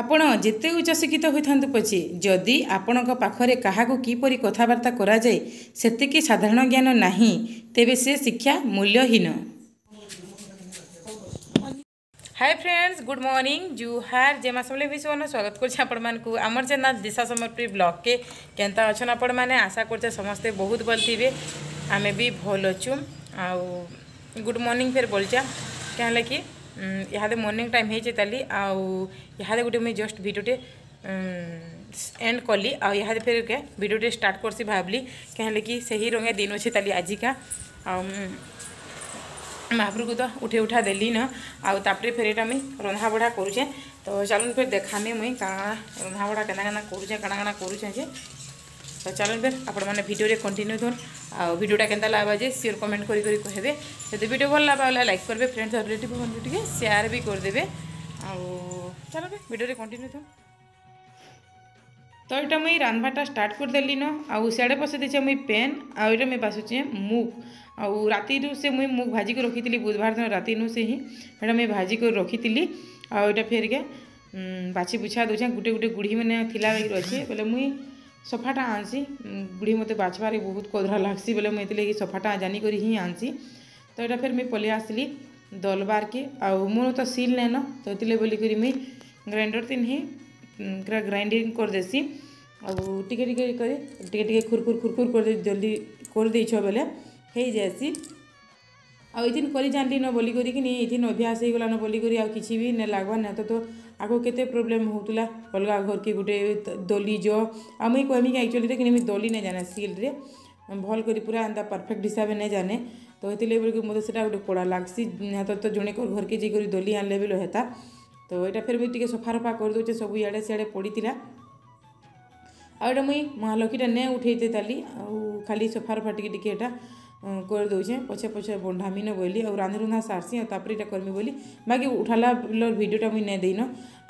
ଆପଣ ଯେତେ ଉଚ୍ଚଶିକ୍ଷିତ ହୋଇଥାନ୍ତୁ ପଛେ ଯଦି ଆପଣଙ୍କ ପାଖରେ କାହାକୁ କିପରି କଥାବାର୍ତ୍ତା କରାଯାଏ ସେତିକି ସାଧାରଣ ଜ୍ଞାନ ନାହିଁ ତେବେ ସେ ଶିକ୍ଷା ମୂଲ୍ୟହୀନ ହାଇ ଫ୍ରେଣ୍ଡସ୍ ଗୁଡ୍ ମର୍ଣ୍ଣିଂ ଜୁହାର ଜେମା ସମଲେ ବିଶ୍ୱନ ସ୍ୱାଗତ କରୁଛି ଆପଣମାନଙ୍କୁ ଆମର ଚ୍ୟାନେଲ୍ ଦିଶା ସମର୍ପି ବ୍ଲଗ୍କେ କେନ୍ତା ଅଛନ୍ ଆପଣମାନେ ଆଶା କରୁଛେ ସମସ୍ତେ ବହୁତ ଭଲ ଥିବେ ଆମେ ବି ଭଲ ଅଛୁ ଆଉ ଗୁଡ୍ ମର୍ଣ୍ଣିଂ ଫେର୍ ବୋଲଚା କାଁ ହେଲା କି ଇହାଦେ ମର୍ଣ୍ଣିଂ ଟାଇମ୍ ହେଇଚେତାଲି ଆଉ ଇହାଦେ ଗୋଟେ ମୁଇଁ ଜଷ୍ଟ ଭିଡ଼ିଓଟେ এন্ড কলি আহাদে ফের কে ভিডিওটি স্টার্ট করছি ভাবলি কেলে কি সেই রঙে দিন অছে তালি আজিকা মহাপ্রভু তো উঠে উঠা দেলি না আপরে ফের এটা আমি রন্ধা বড়া করুছে তো চালুন ফের দেখামি মুই কানা রন্ধা বড়া কেনা কেনা করুছে কেনা কেনা করুছে যে ତ ଚାଲନ୍ତୁ ଆପଣମାନେ ଭିଡ଼ିଓରେ କଣ୍ଟିନ୍ୟୁ ଧନ୍ ଆଉ ଭିଡ଼ିଓଟା କେନ୍ତା ଲାଗ୍ବା ଯେ ସିଓର କମେଣ୍ଟ କରି କରି କହିବେ ଯଦି ଭିଡ଼ିଓ ଭଲ ଲାଗ୍ବା ବୋଲେ ଲାଇକ୍ କରିବେ ଫ୍ରେଣ୍ଡସ୍ ଆଉ ରିଲେଟିଭ୍ ବନ୍ଧୁ ଟିକେ ସେୟାର ବି କରିଦେବେ ଆଉ ଚାଲ ଚାଲବେ ଭିଡ଼ିଓରେ କଣ୍ଟିନ୍ୟୁ ଧନ୍ ତ ଏଇଟା ମୁଇଁ ରାନ୍ଧବାଟା ଷ୍ଟାର୍ଟ କରିଦେଲିନ ଆଉ ସିଆଡ଼େ ପସେଇ ମୁଇଁ ପେନ୍ ଆଉ ଏଇଟା ମୁଇଁ ବାସୁଛେ ମୁଗ୍ ଆଉ ରାତିରୁ ସେ ମୁଇଁ ମୁଗ୍ ଭାଜିକି ରଖିଥିଲି ବୁଧବାର ଦିନ ରାତିନୁ ସେ ହିଁ ଏଇଟା ମୁଇଁ ଭାଜିକି ରଖିଥିଲି ଆଉ ଏଇଟା ଫେରିକେ ବାଛି ବୁଛା ଦେଉଛେଁ ଗୁଟେ ଗୁଟେ ଗୁଢ଼ି ମାନେ ଥିଲା ରହିକି ଅଛେ ବୋଲେ ମୁଇଁ सफाटा आनसी बुढ़ी मत बाछवारे बहुत कदरा लगसी बोले मुझे लगी सफाटा जानिकी हिं आनसी तो यहाँ फिर मुझे पलि आसली दलबार के आर तो सिल नैन तो ये बोलकर मुई ग्राइंडर तीन ही ग्राइंडिंग कर देसी टिके टे करी खुरखुर कर जल्दी कर दे बोले हो जाएसी आई दिन करी जान न बोलिकी इन अभ्यास हो गलान बोलिकी आ कि भी नहीं लगवा ना तो, तो ଆଗ କେତେ ପ୍ରୋବ୍ଲେମ୍ ହେଉଥିଲା ଅଲଗା ଘରକେ ଗୋଟେ ଦଲି ଯଅ ଆଉ ମୁଇଁ କହମି କି ଆକ୍ଚୁଆଲିରେ କି ମୁଇଁ ଦଲି ନାଇଁ ଜାନେ ସିଲ୍ରେ ଭଲ୍ କରି ପୁରା ଏନ୍ତା ପରଫେକ୍ଟ ହିସାବେ ନାଇଁ ଜାନେ ତ ହେଥିର୍ଲାଗି ବୋଲିକି ମୋତେ ସେଟା ଗୋଟେ କଡ଼ା ଲାଗ୍ସି ହେତର୍ ତ ଜଣେ ଘରକେ ଯାଇକରି ଦଲି ଆଣିଲେ ବେଲେ ହେତା ତ ଏଇଟା ଫେର୍ ମୁଇଁ ଟିକେ ସଫାରଫା କରିଦେଉଛେ ସବୁ ଇଆଡ଼େ ସିଆଡ଼େ ପଡ଼ିଥିଲା ଆଉ ଏଇଟା ମୁଇଁ ମହାଲକ୍ଷ୍ମୀଟା ନାଇଁ ଉଠେଇତେ ତାଲି ଆଉ ଖାଲି ସଫାରଫା ଟିକେ ଟିକେ ଏଇଟା করে দেউছে পছে পছে বন্ধামিন বলি আর রান্ধি রুন্ধা সারসি আর তাপরে এটা করমি বলি বাকি উঠালা ভিডিওটা মুই নে দেইন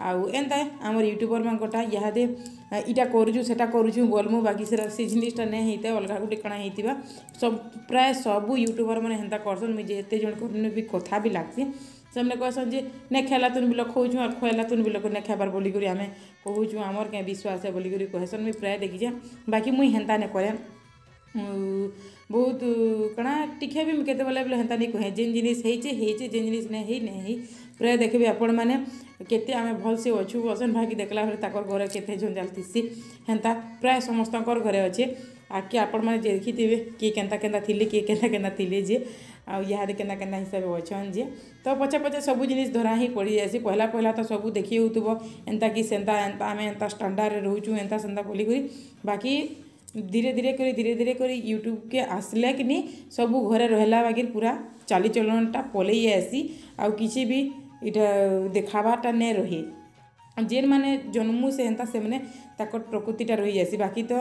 আউ এনতা আমার ইউট্যুবর মানকটা ইহাদে ইটা করুছু সেটা করুছু বলমু বাকি সেটা সে জিনিসটা নে হইতে অলগা গোটে কাଣା ହେଇଥିବା সব প্রায় সবু ইউট্যুবর মানে হেন্তা করছন মুই যে এতে জন করনু বি কথা বি লাগছি ସେମାନେ କହେସନ୍ ଯେ ନେ ଖାଏଲା ତୁନ୍ ବି ଲୋକ୍ ଖୋଉଛୁ ଆର୍ ଖୁଆଇଲା ତୁନ୍ ବି ଲୋକ୍ ନେ ଖାଏବାର୍ ବୋଲିକରି ଆମେ କହୁଛୁ ଆମର୍ କେଁ ବିଶ୍ୱାସ ବୋଲିକରି କହେସନ୍ ମୁଇଁ ପ୍ରାୟ ଦେଖିଛେଁ ବାକି ମୁଇଁ ହେନ୍ତା ନେ କରେ ବହୁତ କାଣା ଟିକେ ବି କେତେବେଳେ ବେଲେ ହେନ୍ତା ନେଇ କୁହେ ଯେନ୍ ଜିନିଷ୍ ହେଇଛେ ହେଇଛେ ଯେନ୍ ଜିନିଷ୍ ନାଇଁ ହେଇ ନାଇଁ ହେଇ ପ୍ରାୟ ଦେଖିବେ ଆପଣମାନେ କେତେ ଆମେ ଭଲ୍ସେ ଅଛୁ ଅସନ୍ ଭାଗି ଦେଖିଲା ବେଳେ ତାଙ୍କର ଘରେ କେତେ ଜଞ୍ଜାଲ ଥିସି ହେନ୍ତା ପ୍ରାୟ ସମସ୍ତଙ୍କର ଘରେ ଅଛେ ଆଗ୍କେ ଆପଣମାନେ ଦେଖିଥିବେ କିଏ କେନ୍ତା କେନ୍ତା ଥିଲେ କିଏ କେନ୍ତା କେନ୍ତା ଥିଲେ ଯେ ଆଉ ଇହାଦେ କେନ୍ତା କେନ୍ତା ହିସାବେ ଅଛନ୍ ଯେ ତ ପଛେ ପଛେ ସବୁ ଜିନିଷ୍ ଧରା ହିଁ ପଡ଼ିଯାଏସି ପହିଲା ପହିଲା ତ ସବୁ ଦେଖି ହେଉଥିବ ଏନ୍ତା କି ସେନ୍ତା ଏନ୍ତା ଆମେ ଏନ୍ତା ଷ୍ଟାଣ୍ଡାର୍ଡ଼ରେ ରହୁଛୁ ଏନ୍ତା ସେନ୍ତା ବୋଲିକରି ବାକି ଧୀରେ ଧୀରେ କରି ଧୀରେ ଧୀରେ କରି ୟୁଟ୍ୟୁବ୍କେ ଆସିଲେ କିନି ସବୁ ଘରେ ରହିଲା ବାଗିର୍ ପୁରା ଚାଲିଚଲନ୍ଟା ପଲେଇ ଆଏସି ଆଉ କିଛି ବି ଇଟା ଦେଖାବାର୍ଟା ନାଇଁ ରହେ ଯେନ୍ମାନେ ଜନ୍ମୁ ସେ ହେନ୍ତା ସେମାନେ ତାକର୍ ପ୍ରକୃତିଟା ରହିଯାଏସି ବାକି ତ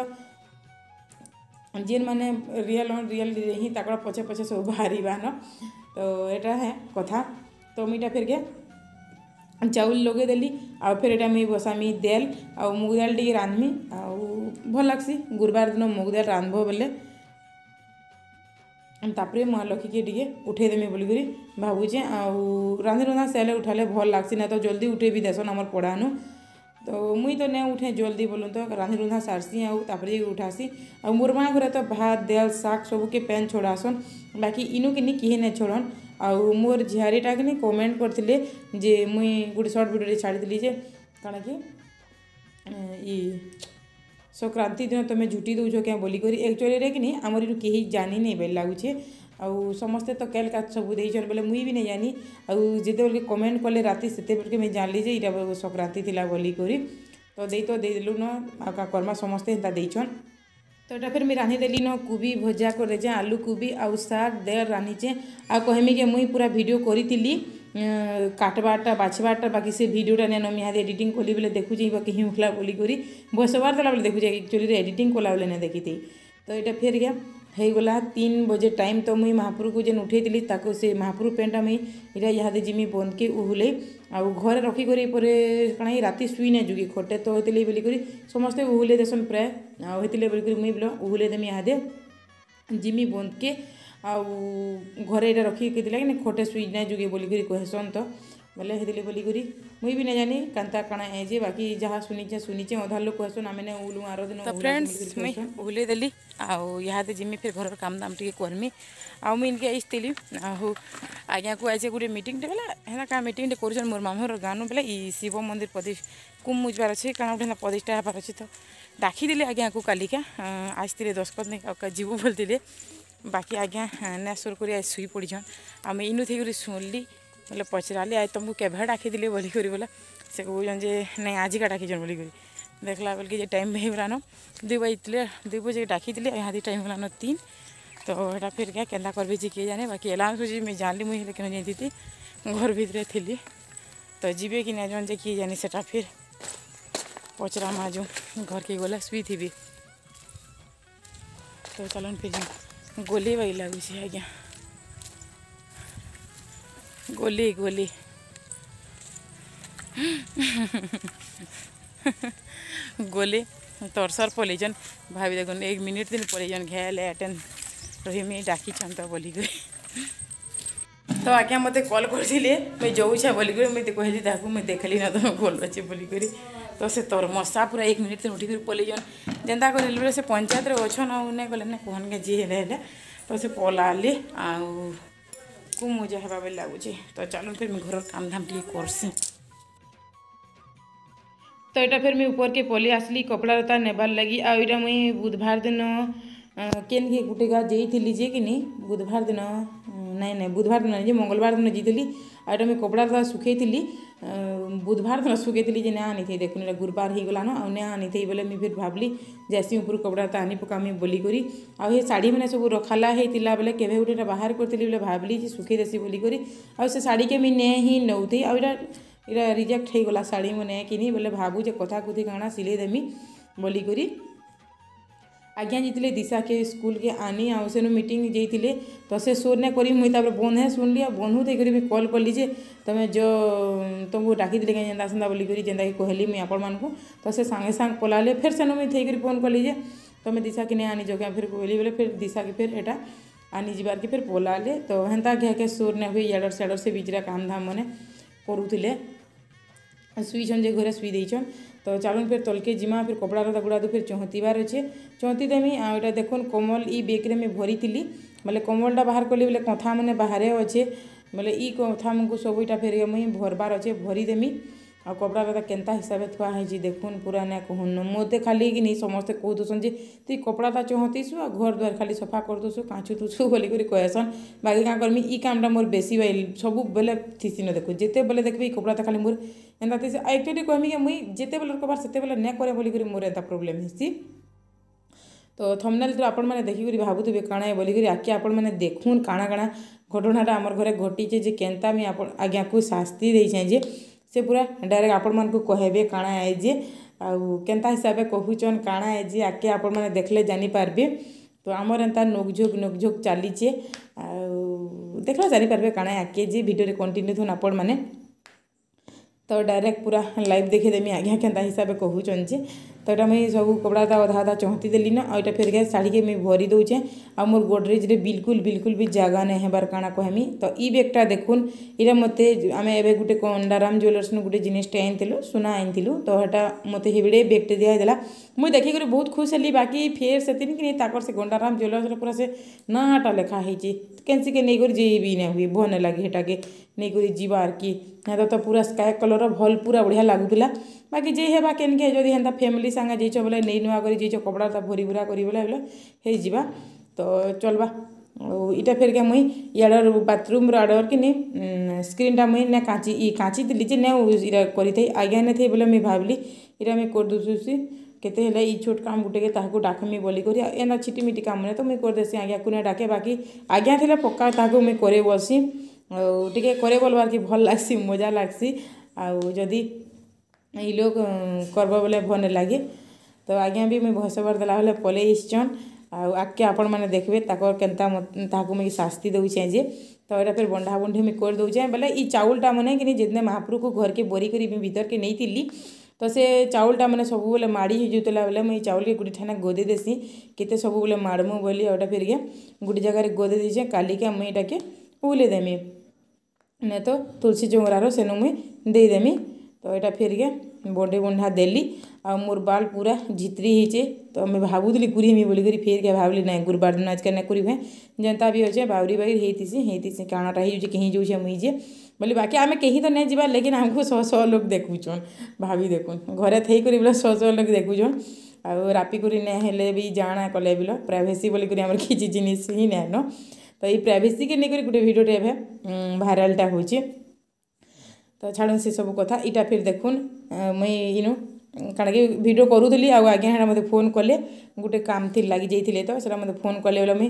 ଯେନ୍ମାନେ ରିଏଲ୍ ଅନ୍ ରିଏଲ୍ରେ ହିଁ ତାଙ୍କର ପଛେ ପଛେ ସବୁ ବାହାରିବାନ ତ ଏଇଟା ହେ କଥା ତ ମୁଇଁ ଇଟା ଫେର୍କେ चाउल लगे देली आउ फेर ये मुझे बसामी देल आउ मुग दाल टी रांधमी आउ भल लग्सी गुरुवार दिन मुग दाल रांधब बोले तापर महालक्षी के टे उठेदेमी बोलकर भावुचे आंधि रंधा सेल उठाले भल लग्सी ना तो जल्दी उठे भी देसन आम पढ़ानु तो मुई तो नहीं उठे जल्दी बोलू तो रांधि रंधा सारसी आपर जा उठासी आ मोर माँ घरे तो भात देल साग सबके पेन छोड़ासन बाकी इनु इनुकनी किए नहीं छोड़न ଆଉ ମୋର ଝିଆରୀଟା କିନି କମେଣ୍ଟ କରିଥିଲେ ଯେ ମୁଇଁ ଗୋଟେ ସର୍ଟ ଭିଡ଼ିଓରେ ଛାଡ଼ିଥିଲି ଯେ କାଣା କି ଇ ସଂକ୍ରାନ୍ତି ଦିନ ତମେ ଝୁଟି ଦେଉଛ କେଁ ବୋଲିକରି ଆକ୍ଚୁଆଲିରେ କିନି ଆମର ଏଠୁ କେହି ଜାଣିନି ବେଲେ ଲାଗୁଛେ ଆଉ ସମସ୍ତେ ତ କେଲ୍ କାଚ୍ ସବୁ ଦେଇଛନ୍ ବୋଲେ ମୁଇଁ ବି ନାଇଁ ଜାନି ଆଉ ଯେତେବେଲେ କମେଣ୍ଟ କଲେ ରାତି ସେତେବେଲେ ମୁଇଁ ଜାଣିଲି ଯେ ଏଇଟା ସଂକ୍ରାନ୍ତି ଥିଲା ବୋଲିକରି ତ ଦେଇ ତ ଦେଇଦେଲୁ ନ ଆଉ କାଁ କର୍ମା ସମସ୍ତେ ହେନ୍ତା ଦେଇଛନ୍ तो ଏଇଟା ଫେର୍ ମୁଇଁ ରାନ୍ଧିଦେଲିନ କୁବି ଭଜା କରିଦେଇଛେଁ ଆଲୁ କୁବି ଆଉ ଶାଗ୍ ଦେର୍ ରାନ୍ଧିଛେଁ ଆଉ କହେମି ଯେ ମୁଇଁ ପୁରା ଭିଡ଼ିଓ କରିଥିଲି କାଟ୍ବାର୍ଟା ବାଛ୍ବାର୍ଟା ବାକି ସେ ଭିଡ଼ିଓଟା ନେନ ଇହାଦେ ଏଡ଼ିଟିଂ କଲି ବେଲେ ଦେଖୁଛେ ବାକି ହିଁଉଲା ବୋଲିକରି ବସବାର୍ ଦେଲା ବେଲେ ଦେଖୁଛେ ଏକ୍ଚୁଆଲିରେ ଏଡ଼ିଟିଂ କଲା ବେଲେ ନାଇଁ ଦେଖିଥି ତ ଏଇଟା ଫେର୍ ଗା ହେଇଗଲା ତିନ୍ ବଜେ ଟାଇମ୍ ତ ମୁଇଁ ମହାପୁରକୁ ଯେନ୍ ଉଠେଇଥିଲି ତାକୁ ସେ ମହାପୁର ପେନ୍ଟା ମୁଇଁ ଇଟା ଇହାଦେ ଯିମି ବନ୍ଦ୍କେ ଉହୁଲେଇ ଆଉ ଘରେ ରଖିକରି ପରେ କାଣା କି ରାତି ଶୁଇ ନାଇଁ ଯୁଗି ଖଟେ ତ ହେଥିଲାଗି ବୋଲିକରି ସମସ୍ତେ ଉହୁଲେ ଦେସନ୍ ପ୍ରାୟ ଆଉ ହେଥିଲାଗି ବୋଲିକରି ମୁଇଁ ବୋଲ ଉହୁଲେ ଦେମି ଇହାଦେ ଜିମି ବନ୍ଦ୍କେ ଆଉ ଘରେ ଏଇଟା ରଖିକି ଥିଲାକି ନା ଖଟେ ଶୁଇ ନାଇଁ ଯୁଗେ ବୋଲିକରି କହେସନ୍ ତ ବୋଲେ ହେଥିଲାଗି ବୋଲିକରି ମୁଇଁ ବି ନାଇଁ ଜାନି କାନ୍ତା କାଣା ହେଇଛେ ବାକି ଯାହା ଶୁନିଛେ ଶୁନିଛେ ଅଧା ଲୋକ କହେସନ୍ ଆମେ ନାଇଁ ଉହୁଲୁ ଆର ଦିନ ଫ୍ରେଣ୍ଡସ୍ ମୁଇଁ ଉହୁଲେଇ ଦେଲି ଆଉ ଇହାଦେ ଯିମି ଫେର୍ ଘରର କାମ୍ ଦାମ୍ ଟିକେ କର୍ମି ଆଉ ମୁଇଁ ଇନ୍କେ ଆସିଥିଲି ଆଉ ଆଜ୍ଞାକୁ ଆଇଛେ ଗୁଟେ ମିଟିଂଟେ ବେଲେ ହେନ୍ତା କାଁ ମିଟିଂଟେ କରୁଛନ୍ ମୋର୍ ମାମୁଁର ଗାଁନୁ ବେଲେ ଇ ଶିବ ମନ୍ଦିର ପ୍ରତିଷ୍ଠା କୁମ୍ ବୁଝବାର ଅଛି କାଣା ଗୋଟେ ହେନ୍ତା ପ୍ରତିଷ୍ଠା ହେବାର ଅଛି ତ ଡାକିଦେଲି ଆଜ୍ଞାକୁ କାଲିକା ଆସିଥିଲେ ଦଶପଥ ନେଇ ଯିବୁ ବୋଲିଥିଲେ ବାକି ଆଜ୍ଞା ନେସୁର କରି ଆଜି ଶୁଇ ପଡ଼ିଛନ୍ ଆମେ ଇନୁ ଥେଇକରି ଶୁଣିଲି ବୋଲେ ପଚରାଲି ଆଜି ତମକୁ କେଭେ ଡାକିଦେଲି ବୋଲିକରି ବୋଲେ ସେ କହୁଛନ୍ ଯେ ନାଇଁ ଆଜିକା ଡାକିଛନ୍ ବୋଲିକରି देख ला बल के टाइम भी होलान दुई बजे थे दुई बजे डाकी थी यहाँ टाइम होलान तीन तो यहाँ फिर क्या कैंता करवे जी किए जाने बाकी एलान सूची मुझे जान ली मुझे लेकिन जी थी घर भितर थी तो जीवे कि ना जन जे किए जानी से फिर पचरा माँ जो घर के गोला सुई थी तो चल फिर गोले बाई लगुच आज्ञा गोली गोली गोले तरसर पलिजन भाभी देख एक मिनिट दिन पलिजन घे एटेन रही डाकिछन तो बोलिक तो आज्ञा मत कल कर बोलिक मुझे कहली देख मुझे देख ली ना तुम गोल अच्छे बोलिक तो, तो से तोर मशा पूरा एक मिनिट उठी कर पलिजन जेनता कर पंचायत अच्छन ना गले ना कहन के जी है तो से पलाली आ मुझे हवा बोली लगुच तो चलो फिर मैं घर कामधाम टी करसी तो यहाँ फिर मुझे ऊपर के पलि आसली कपड़ा रता नेबार लगी आईटा मुई बुधवार दिन केन के गुटे गाँ जाइली जे कि बुधवार दिन नाई ना बुधवार दिन नहीं मंगलवार दिन जी थी आईटा मुझे कपड़ा सुखे सुखी बुधवार दिन थी जे ना आनी थी देखो गुरुवार हो गलान आउ ना आनी थी बोले मुझे फिर भाली जैसी उपरू कपड़ा रता आनी पकामी बोलिकी आउ ये शाढ़ी मैंने सब रखाला होता बोले के बाहर करी बोले भावली सुखी देसी बोलिकी आ शाढ़ी के मुझे ने ही नौ थी आईटा इरा रिजेक्ट हो गला शाढ़ी मैंने किनि बोले भागुजे कथा कथी कहना सिलई देमी बोलिकी आज्ञा जीते दिशा के स्कूल के आनी आउसेनु मीटिंग जाइए तो से सोर ने कर बंद है शुण लिया बंधु देकर भी कल कली जे तुम्हें जो तुमको डाकि दिले क्या जेन्दा सेन्दा बोलिकी जेन्दा कि कहली मुई आपण मानक तो से सांगे सांग पलाले फिर सेनु मुझे फोन कल जे तुम्हें दिशा के नहीं आनी जो क्या फिर कहली बोले फिर दिशा के फिर एटा आनी जबार के फिर पोला तो हेन्ता घे के सोर ने हुई याडर सेडर से बीचरा काम मैंने କରୁଥିଲେ ଶୁଇଛନ୍ ଯେ ଘରେ ଶୁଇ ଦେଇଛନ୍ ତ ଚାଲୁନ୍ ଫେର୍ ତଲ୍କେ ଯିମା ଫେର୍ କପଡ଼ାର ଦାଗୁଡ଼ାଦୁ ଫେର୍ ଚହଁତିବାର ଅଛେ ଚହଁତି ଦେମି ଆଉ ଏଇଟା ଦେଖୁନ୍ କମଲ୍ ଇ ବେଗ୍ରେ ମୁଇଁ ଭରିଥିଲି ବୋଲେ କମଲ୍ଟା ବାହାର କଲି ବୋଲେ କଥାମାନେ ବାହାରେ ଅଛେ ବୋଲେ ଇ କନ୍ଥାମାନଙ୍କୁ ସବୁ ଇଟା ଫେର୍ ମୁଇଁ ଭରବାର ଅଛେ ଭରିଦେମି ଆଉ କପଡ଼ାଟା କେନ୍ତା ହିସାବେ ଥୁଆ ହେଇଛି ଦେଖୁନ୍ ପୁରା ନାଇଁ କହୁନ୍ ମୋତେ ଖାଲି କି ନି ସମସ୍ତେ କହୁଥିସନ୍ ଯେ ତୁଇ କପଡ଼ାଟା ଚହଁତିସୁ ଆଉ ଘର ଦ୍ୱାର ଖାଲି ସଫା କରୁଥିସୁ କାଞ୍ଚୁଥିସୁ ବୋଲିକରି କହେସନ୍ ବାକି କାଁ କର୍ମି ଇ କାମଟା ମୋର ବେଶୀ ବାଇ ସବୁବେଲେ ଥିସି ନ ଦେଖୁ ଯେତେବେଲେ ଦେଖ୍ବି ଇ କପଡ଼ାଟା ଖାଲି ମୋର ଏନ୍ତା ଥିସି ଆଉ ଏକ୍ଚୁଆଲି କହମି କି ମୁଇଁ ଯେତେବେଲେ କବାର୍ ସେତେବେଲେ ନାଇଁ କରେ ବୋଲିକରି ମୋର ଏନ୍ତା ପ୍ରୋବ୍ଲେମ୍ ହେସି ତ ଥମ୍ନେଲ୍ ତ ଆପଣମାନେ ଦେଖିକରି ଭାବୁଥିବେ କାଣା ଏ ବୋଲିକରି ଆଗ୍କେ ଆପଣମାନେ ଦେଖୁନ୍ କାଣା କାଣା ଘଟଣାଟା ଆମର ଘରେ ଘଟିଛେ ଯେ କେନ୍ତା ମୁଇଁ ଆପଣ ଆଜ୍ଞାକୁ ଶାସ୍ତି ଦେଇଛେଁ ଯେ ସେ ପୁରା ଡାଇରେକ୍ଟ ଆପଣମାନଙ୍କୁ କହିବେ କାଣା ଏ ଯେ ଆଉ କେନ୍ତା ହିସାବେ କହୁଛନ୍ କାଣା ଏ ଯେ ଆଗ୍କେ ଆପଣମାନେ ଦେଖିଲେ ଜାଣିପାରିବେ ତ ଆମର ଏନ୍ତା ନୋକଝୋକ୍ ନୋକଝୋକ୍ ଚାଲିଛେ ଆଉ ଦେଖିଲେ ଜାଣିପାରିବେ କାଣା ଆଗ୍କେ ଯେ ଭିଡ଼ିଓରେ କଣ୍ଟିନ୍ୟୁ ଥନ୍ ଆପଣମାନେ ତ ଡାଇରେକ୍ଟ ପୁରା ଲାଇଭ୍ ଦେଖିଦେମି ଆଜ୍ଞା କେନ୍ତା ହିସାବେ କହୁଛନ୍ ଯେ ତ ଇଟା ମୁଇଁ ସବୁ କପଡ଼ାଟା ଅଧା ଅଧା ଚହଁତି ଦେଲି ନା ଆଉ ଇଟା ଫେର୍ ଘାଏ ଶାଢ଼ୀକେ ମୁଇଁ ଭରି ଦଉଚେଁ ଆଉ ମୋର୍ ଗୋଡ଼୍ରେଜ୍ରେ ବିଲ୍କୁଲ୍ ବିଲ୍କୁଲ୍ ବି ଜାଗା ନାଇଁ ହେବାର୍ କାଣା କହେମି ତ ଇ ବ୍ୟାଗ୍ଟା ଦେଖୁନ୍ ଇଟା ମତେ ଆମେ ଏବେ ଗୁଟେ କଣ୍ଡାରାମ୍ ଜୁଏଲର୍ସନୁ ଗୁଟେ ଜିନିଷ୍ଟେ ଆଣିଥିଲୁ ସୁନା ଆଣିଥିଲୁ ତ ହେଟା ମତେ ହେବିଡ଼େ ବ୍ୟାଗ୍ଟେ ଦିଆହେଇଥିଲା ମୁଇଁ ଦେଖିକରି ବହୁତ ଖୁସ୍ ହେଲି ବାକି ଫେର୍ ସେତିନି କିନି ତାକର୍ ସେ ଗଣ୍ଡାରାମ୍ ଜୁଏଲର୍ସର ପୁରା ସେ ନାଁଟା ଲେଖା ହେଇଚି କେନ୍ସିକେ ନେଇକରି ଯେଇବି ନାଇଁ ହୁଏ ଭଲ୍ ନାଇଁ ଲାଗେ ହେଟାକେ ନେଇକରି ଯିବାର୍ କି ହେଟା ତ ପୁରା ସ୍କାଏ କଲର୍ର ଭଲ୍ ପୁରା ବଢ଼ିଆ ଲାଗୁଥିଲା बाकी जे हेबा केन के जदी हेंदा फैमिली संगा जेचो बोले नै नुआ करी जेचो कपड़ा ता भरी भुरा करी बोले हेलो हे जीवा तो चलबा इटा फेर के मुई याडर बाथरूम रो आडर किने स्क्रीन टा मुई ने काची ई काची दिली जे ने इरा करी थई आज्ञा ने थई बोले मैं भाबली इरा मैं कर दुसुसी केते हेले ई छोट काम गुटे के ताकू डाकमी बोली करी एना छिटी मिटी काम ने तो मैं कर देसी आज्ञा कुने डाके बाकी आज्ञा थेले पक्का ताकू मैं करे बसी और टिके करे बोलवार की भल लागसी मजा लागसी आ जदी ଇ ଲୋକ୍ କର୍ବ ବୋଲେ ଭଲ୍ ନାଇଁ ଲାଗେ ତ ଆଜ୍ଞା ବି ମୁଇଁ ଭଏସ୍ ଓଭର୍ ଦେଲା ବେଲେ ପଲେଇ ଆସିଛନ୍ ଆଉ ଆଗ୍କେ ଆପଣମାନେ ଦେଖ୍ବେ ତାକର୍ କେନ୍ତା ତାହାକୁ ମୁଇଁ ଶାସ୍ତି ଦଉଛେଁ ଯେ ତ ଏଇଟା ଫେର୍ ବଣ୍ଢା ବୁଣ୍ଢି ମୁଇଁ କରିଦଉଛେଁ ବେଲେ ଇ ଚାଉଲ୍ଟା ମାନେ କିନି ଯେଦିନ ମହାପୁରୁକୁ ଘର୍କେ ବୋରିକରି ମୁଇଁ ଭିତର୍କେ ନେଇଥିଲି ତ ସେ ଚାଉଲ୍ଟା ମାନେ ସବୁବେଲେ ମାଡ଼ି ହେଇଯାଉଥିଲା ବେଲେ ମୁଇଁ ଚାଉଲ୍କେ ଗୁଟେ ଠାନେ ଗୋଦେଇ ଦେସି କେତେ ସବୁବେଲେ ମାଡ଼୍ମୁ ବୋଲି ଆଉ ଏଇଟା ଫେର୍କେ ଗୁଟେ ଜାଗାରେ ଗୋଦେଇ ଦେଇଛେଁ କାଲିକା ମୁଇଁ ଏଇଟାକେ ଉଲେଇ ଦେମି ନାଇଁ ତ ତୁଳସୀ ଚଉଁରାର ସେନୁ ମୁଇଁ ଦେଇଦେମି तो ये फिर के बंडे बंढा देली आ मोर बाल पूरा झित्री होइए तो मुझे भावुली कूरीमी बोलिकी फिर के भावली ना गुरुवार दिन आज आजकल ना कूरीबे जनता भी अच्छे बाउरी बाउरी होतीसी होतीसी काणाटा हो कहीं जाऊे मुझे बोली बाकी आम कहीं तो नहीं जा लेकिन आमको शह शह लोक देखुन भाभी देखुन घरे थे बोले शह शह लोक देखुन ଆଉ ରାପିକୁରି ନାଇଁ ହେଲେ ବି ଜାଣା କଲେ ବିଲ ପ୍ରାଇଭେସି ବୋଲିକରି ଆମର କିଛି ଜିନିଷ ହିଁ ନାଇଁନ ତ ଏଇ ପ୍ରାଇଭେସିକେ ନେଇକରି ଗୋଟେ ଭିଡ଼ିଓଟେ ଏବେ ଭାଇରାଲ୍ଟା ହେଉଛି ତ ଛାଡ଼ନ୍ତୁ ସେସବୁ କଥା ଇଟା ଫିର୍ ଦେଖୁନ୍ ମୁଇଁ ଇନୁ କାଣାକି ଭିଡ଼ିଓ କରୁଥିଲି ଆଉ ଆଜ୍ଞା ହେଟା ମୋତେ ଫୋନ୍ କଲେ ଗୁଟେ କାମ୍ ଥିର୍ ଲାଗି ଯାଇଥିଲେ ତ ସେଟା ମୋତେ ଫୋନ୍ କଲେ ବୋଲେ ମୁଇଁ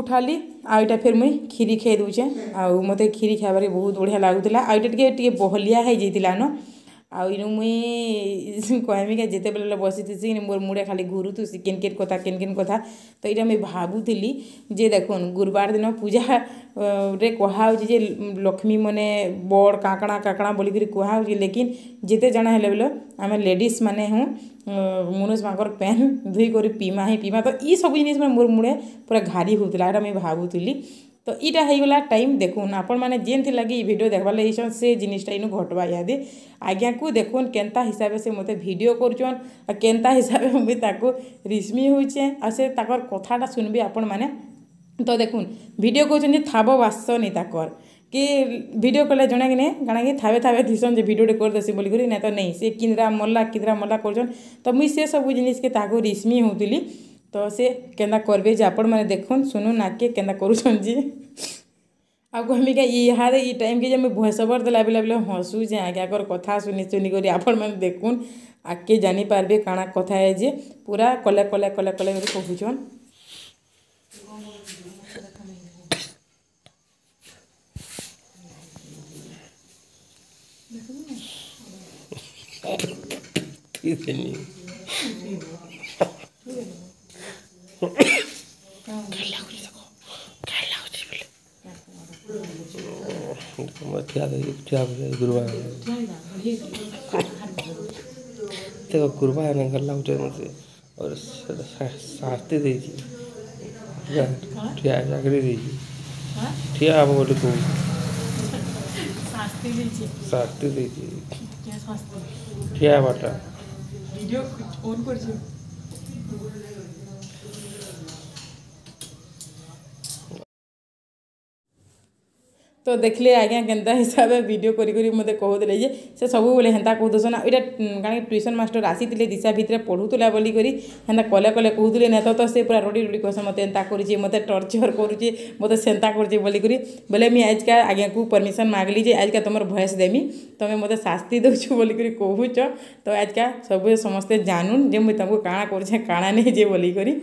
ଉଠାଲି ଆଉ ଏଇଟା ଫେର୍ ମୁଇଁ କ୍ଷୀରି ଖାଇ ଦେଉଛେଁ ଆଉ ମୋତେ କ୍ଷୀରି ଖାଇବାରେ ବହୁତ ବଢ଼ିଆ ଲାଗୁଥିଲା ଆଉ ଏଇଟା ଟିକେ ଟିକେ ବହଲିଆ ହେଇଯାଇଥିଲା ନ ଆଉ ଇନୁ ମୁଇଁ କହେମି କାଏଁ ଯେତେବେଲେ ବସିଥିସି ମୋର୍ ମୁଡ଼େ ଖାଲି ଘୁରୁଥିସି କେନ୍ କେନ୍ କଥା କେନ୍ କେନ୍ କଥା ତ ଇଟା ମୁଇଁ ଭାବୁଥିଲି ଯେ ଦେଖୁନ୍ ଗୁରୁବାର୍ ଦିନ ପୂଜା ରେ କୁହାହେଉଛେ ଯେ ଲକ୍ଷ୍ମୀମାନେ ବଡ଼୍ କାଁକାଣା କାଁକାଣା ବୋଲିକରି କୁହାହେଉଛେ ଲେକିନ୍ ଯେତେ ଜାଣା ହେଲେ ବେଲେ ଆମେ ଲେଡ଼ିସ୍ମାନେ ହୁଁ ମନୁଷ୍ମାନଙ୍କର୍ ପେନ୍ ଧୁଇକରି ପିଇମା ହିଁ ପିଇମା ତ ଇସବୁ ଜିନିଷ୍ମାନେ ମୋର୍ ମୁଡ଼େ ପୁରା ଘାରି ହଉଥିଲା ଇଟା ମୁଇଁ ଭାବୁଥିଲି ତ ଇଟା ହେଇଗଲା ଟାଇମ୍ ଦେଖୁନ୍ ଆପଣମାନେ ଯେନ୍ଥିର୍ଲାଗି ଇ ଭିଡ଼ିଓ ଦେଖ୍ବାର୍ ଲାଗି ଆଇଛନ୍ ସେ ଜିନିଷ୍ଟା ଇନୁ ଘଟ୍ବା ଇହାଦେ ଆଜ୍ଞାକୁ ଦେଖୁନ୍ କେନ୍ତା ହିସାବେ ସେ ମୋତେ ଭିଡ଼ିଓ କରୁଛନ୍ ଆଉ କେନ୍ତା ହିସାବେ ମୁଇଁ ତାକୁ ରିସ୍ମି ହଉଚେଁ ଆଉ ସେ ତାକର୍ କଥାଟା ଶୁନ୍ବେ ଆପଣମାନେ ତ ଦେଖୁନ୍ ଭିଡ଼ିଓ କରୁଛନ୍ ଯେ ଥାବ ବାସନି ତାକର୍ କି ଭିଡ଼ିଓ କଲେ ଜଣେ ନାଇଁ କାଣା କି ଥାବେ ଥାବେ ଥିସନ୍ ଯେ ଭିଡ଼ିଓଟେ କରିଦେସି ବୋଲିକରି ନାଇଁ ତ ନାଇଁ ସେ କିନ୍ଦ୍ରା ମଲା କିନ୍ଦ୍ରା ମଲା କରୁଛନ୍ ତ ମୁଇଁ ସେ ସବୁ ଜିନିଷ୍କେ ତାହାକୁ ରିସ୍ମି ହଉଥିଲି ତ ସେ କେନ୍ତା କର୍ବେ ଯେ ଆପଣମାନେ ଦେଖୁନ୍ ଶୁନୁନ୍ ଆଗ୍କେ କେନ୍ତା କରୁଛନ୍ ଯେ ଆଉ କହମି କାଁ ଇହାଦେ ଇ ଟାଇମ୍କେ ଯେ ମୁଇଁ ଭଏସ୍ ଓଭର୍ ଦେଲା ବେଲେ ବେଲେ ହସୁଛେଁ ଆଜ୍ଞାକର୍ କଥା ଶୁନି ଶୁନିକରି ଆପଣମାନେ ଦେଖୁନ୍ ଆଗ୍କେ ଜାନିପାର୍ବେ କାଣା କଥା ଏ ଯେ ପୁରା କଲେ କଲେ କଲେ କଲେ ବୋଲି କହୁଛନ୍ Thank you. ಚಾಗ ಗುರುವಾರ ತೆಗ ಗುರುವಾರ ಗಲ್ಲ ಉಂಟು ಮತ್ತೆ ಅವ್ರು ಸಾಸ್ತಿ ଦେଇଛି ଠିଆ ଚାକିରି ଦେଇଛି ଠିଆ ହବ ବୋଲି କହୁଛି ଶାସ୍ତି ଦେଇଛି ଠିଆ ହବାଟା तो देखले आज्ञा के हिसाब से भिड कर सबूले हेता ना ये कहीं ट्यूसन मास्टर आसी दिशा भितर पढ़ूला बोल कर कले कले कहते ना तो, तो से पूरा रोड़ी रोड़ी कह मत एंता करुचे मत टर्चर करुचे मत से बोलकर बोले मुझे आज का आज्ञा को परमिशन मांगली जी आज का तुम भयस देमी तुम्हें मत शास्ति दौ बोल कह तो आज का सब समस्ते जानुन जो मुझे तुमको काण करे काणा नहींजे बोलकर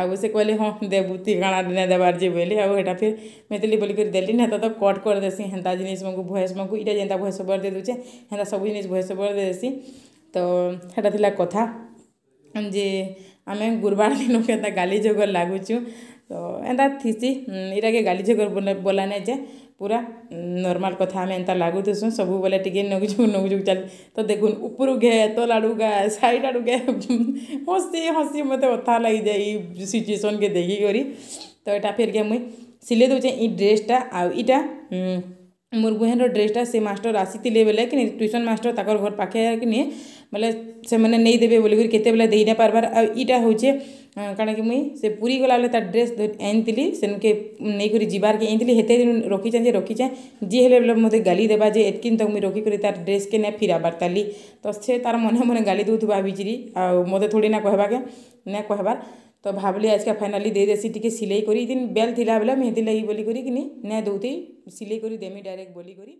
ଆଉ ସେ କହିଲେ ହଁ ଦେବୁ ତୁଇ କାଣା ନାଇଁ ଦେବାର୍ ଯେ ବୋଇଲେ ଆଉ ହେଟା ଫିର୍ ମେଥିଲି ବୋଲିକରି ଦେଲି ନା ତ କଟ୍ କରିଦେସି ହେନ୍ତା ଜିନିଷ୍ ମଙ୍କୁ ଭଏସ୍ ମଙ୍କୁ ଇଟା ଯେନ୍ତା ଭଏସ୍ ଓଭର୍ ଦେଇ ଦେଉଛେ ହେନ୍ତା ସବୁ ଜିନିଷ୍ ଭଏସ୍ ଓଭର୍ ଦେସି ତ ହେଟା ଥିଲା କଥା ଯେ ଆମେ ଗୁରୁବାର ଦିନ କେନ୍ତା ଗାଲି ଯୋଗର୍ ଲାଗୁଛୁ ତ ଏନ୍ତା ଥିସି ଇଟାକେ ଗାଲି ଯୋଗର୍ ବୋଲାନେ ଯେ ପୁରା ନର୍ମାଲ୍ କଥା ଆମେ ଏନ୍ତା ଲାଗୁଥିସୁଁ ସବୁବେଲେ ଟିକେ ନଗୁଛୁ ନଗୁଛୁ ଚାଲି ତ ଦେଖୁନ୍ ଉପରୁ ଘେ ତଲ୍ ଆଡ଼ୁ ଘା ସାଇଡ଼୍ ଆଡ଼ୁ ଘେ ହସି ହସି ମୋତେ ଅଥା ଲାଗିଯାଏ ଇ ସିଚୁଏସନ୍କେ ଦେଖିକରି ତ ଇଟା ଫେର୍କେ ମୁଇଁ ସିଲେଇ ଦଉଚେଁ ଇ ଡ୍ରେସ୍ଟା ଆଉ ଇଟା ମୋର ଗୁହେନ୍ର ଡ୍ରେସ୍ଟା ସେ ମାଷ୍ଟର୍ ଆସିଥିଲେ ବେଲେ କିନି ଟ୍ୟୁସନ୍ ମାଷ୍ଟର୍ ତାଙ୍କର ଘର ପାଖେ କିନି ବେଲେ ସେମାନେ ନେଇଦେବେ ବୋଲିକରି କେତେବେଲେ ଦେଇ ନାଇଁ ପାର୍ବାର୍ ଆଉ ଇଟା ହଉଛେ କାଣାକି ମୁଇଁ ସେ ପୁରୀ ଗଲାବେଲେ ତାର୍ ଡ୍ରେସ୍ ଆଣିଥିଲି ସେନ୍କେ ନେଇକରି ଯିବାର୍କେ ଆଣିଥିଲି ହେତେ ଦିନ ରଖିଛେଁ ଯେ ରଖିଛେଁ ଯିଏ ହେଲେ ବେଲେ ମୋତେ ଗାଲି ଦେବା ଯେ ଏତ୍କିନ୍ ତକ୍ ମୁଇଁ ରଖିକରି ତାର୍ ଡ୍ରେସ୍କେ ନାଇଁ ଫିରାବାର୍ ତାଲି ତ ସେ ତାର୍ ମନେ ମନେ ଗାଲି ଦେଉଥିବା ବିଚିରି ଆଉ ମୋତେ ଥୋଡ଼ି ନା କହେବାକେ ନାଇଁ କହେବାର୍ ତ ଭାବ୍ଲି ଆଜ୍କା ଫାଇନାଲି ଦେଇଦେସି ଟିକେ ସିଲେଇ କରି ଯେନ୍ ବେଲ୍ ଥିଲା ବେଲେ ମେହେନ୍ଦି ଲାଗି ବୋଲିକରି କିନି ନାଇଁ ଦଉଥାଇ ସିଲେଇ କରି ଦେମି ଡାଇରେକ୍ଟ ବୋଲିକରି